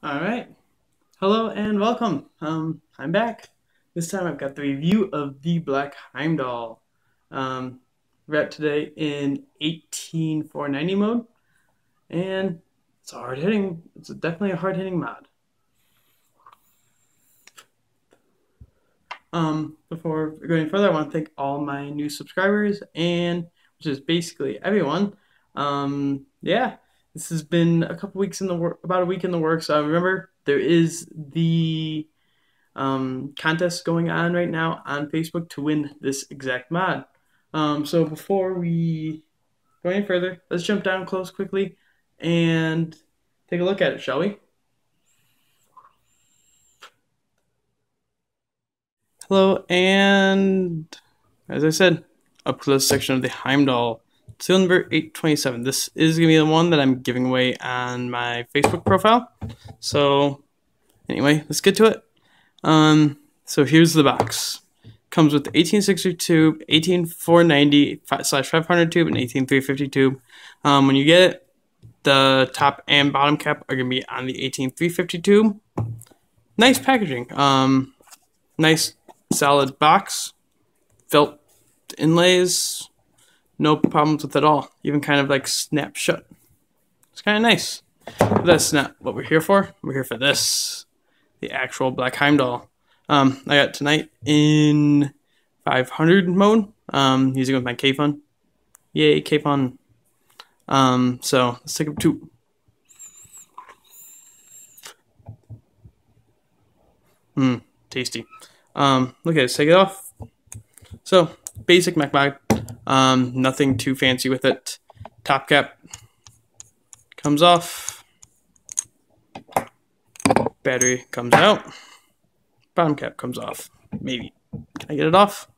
All right. Hello and welcome. Um, I'm back. This time I've got the review of the Black Heimdall. Um, at today in 18490 mode, and it's hard hitting. It's definitely a hard hitting mod. Um, before going further, I want to thank all my new subscribers and which is basically everyone. Um, yeah this has been a couple weeks in the work, about a week in the works. Uh, remember, there is the um, contest going on right now on Facebook to win this exact mod. Um, so before we go any further, let's jump down close quickly and take a look at it, shall we? Hello, and as I said, up close section of the Heimdall Seal number 827. This is going to be the one that I'm giving away on my Facebook profile. So, anyway, let's get to it. Um, so, here's the box. Comes with the 1860 tube, 18490 slash 500 tube, and 18350 tube. Um, when you get it, the top and bottom cap are going to be on the 18350 tube. Nice packaging. Um, nice solid box. Felt inlays no problems with it at all. Even kind of like snap shut. It's kind of nice. But that's not what we're here for. We're here for this, the actual Black Heimdall. Um, I got tonight in 500 mode, um, using with my Kayfun. Yay, Kayfun. Um, so let's take up two. Mmm, tasty. Um, okay, let's take it off. So, basic mech mod um, nothing too fancy with it. Top cap comes off. Battery comes out. Bottom cap comes off. Maybe. Can I get it off?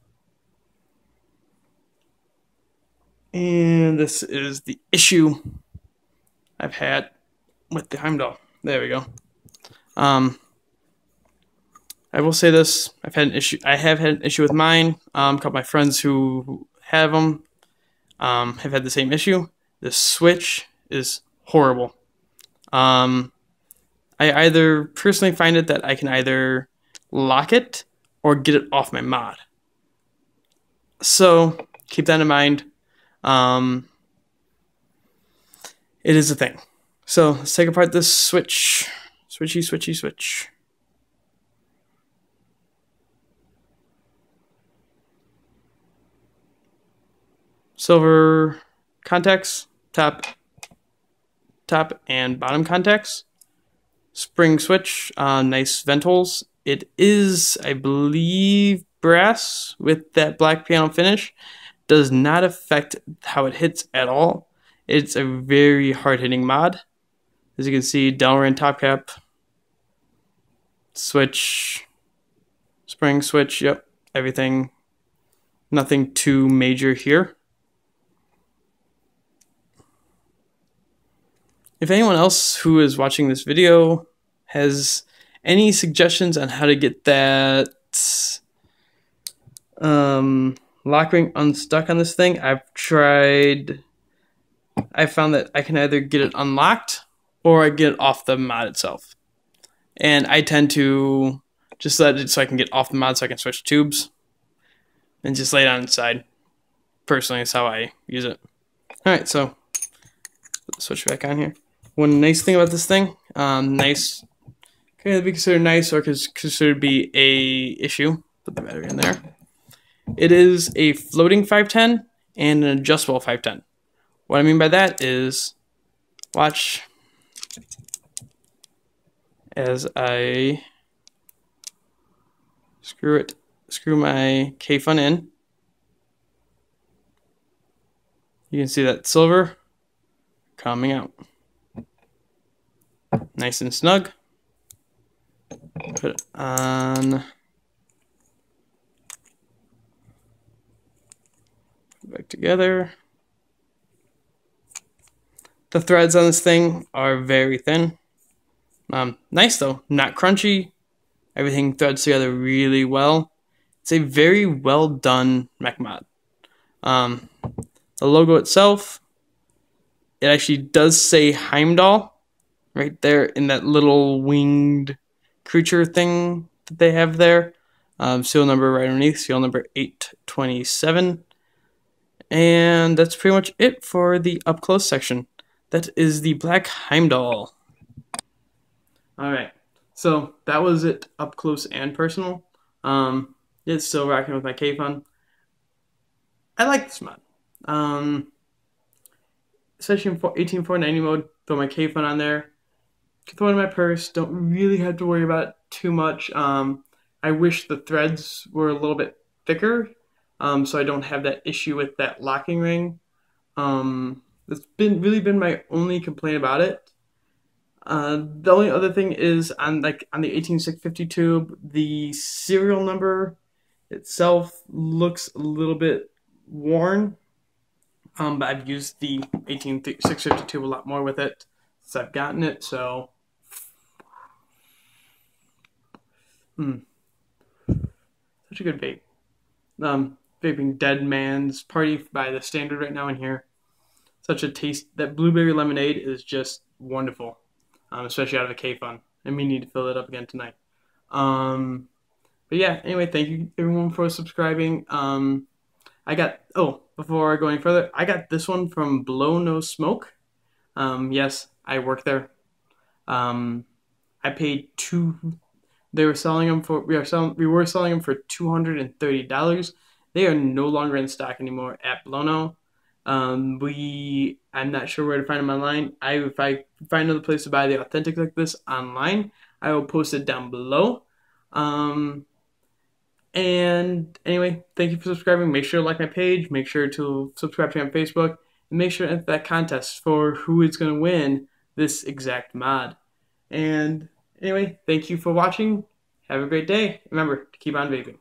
And this is the issue I've had with the Heimdall. There we go. Um, I will say this: I've had an issue. I have had an issue with mine. Um, of my friends who have them um, have had the same issue. The switch is horrible. Um, I either personally find it that I can either lock it or get it off my mod. So keep that in mind. Um, it is a thing. So let's take apart this switch. Switchy, switchy, switch. Silver contacts, top, top and bottom contacts. Spring switch, uh, nice ventals. It is, I believe, brass with that black piano finish. Does not affect how it hits at all. It's a very hard hitting mod. As you can see, Delrin top cap, switch, spring switch, yep, everything. Nothing too major here. If anyone else who is watching this video has any suggestions on how to get that um, lock ring unstuck on this thing, I've tried. I found that I can either get it unlocked or I get it off the mod itself. And I tend to just let it so I can get off the mod so I can switch tubes and just lay it on its side. Personally, that's how I use it. Alright, so switch back on here one nice thing about this thing, um, nice, of be considered nice or considered be a issue. Put the battery in there. It is a floating 510 and an adjustable 510. What I mean by that is, watch as I screw it, screw my Kayfun in. You can see that silver coming out nice and snug. Put it on. Back together. The threads on this thing are very thin. Um, nice though, not crunchy. Everything threads together really well. It's a very well done mech mod. Um, the logo itself, it actually does say Heimdall right there in that little winged creature thing that they have there. Um, serial number right underneath, seal number 827. And that's pretty much it for the up close section. That is the Black Heimdall. All right, so that was it up close and personal. Um, it's still rocking with my Kayfun. I like this mod. Um, especially in 18490 mode, throw my Kayfun on there. Throw it in my purse. Don't really have to worry about it too much. Um, I wish the threads were a little bit thicker, um, so I don't have that issue with that locking ring. Um, that's been really been my only complaint about it. Uh, the only other thing is on like on the 18650 tube, the serial number itself looks a little bit worn. Um, but I've used the 18650 tube a lot more with it since I've gotten it, so. Hmm. Such a good vape. Um, vaping Dead Man's Party by the standard right now in here. Such a taste. That blueberry lemonade is just wonderful, um, especially out of a Kayfun. And we need to fill it up again tonight. Um, but yeah, anyway, thank you everyone for subscribing. Um, I got, oh, before going further, I got this one from BloNo Smoke. Um, yes, I work there. Um, I paid two. They were selling them for we are selling we were selling them for two hundred and thirty dollars. They are no longer in stock anymore at BloNo. Um, we I'm not sure where to find them online. I if I find another place to buy the authentic like this online, I will post it down below. Um, and anyway, thank you for subscribing. Make sure to like my page. Make sure to subscribe to me on Facebook. And make sure to enter that contest for who is going to win this exact mod. And anyway, thank you for watching. Have a great day. Remember to keep on vaping.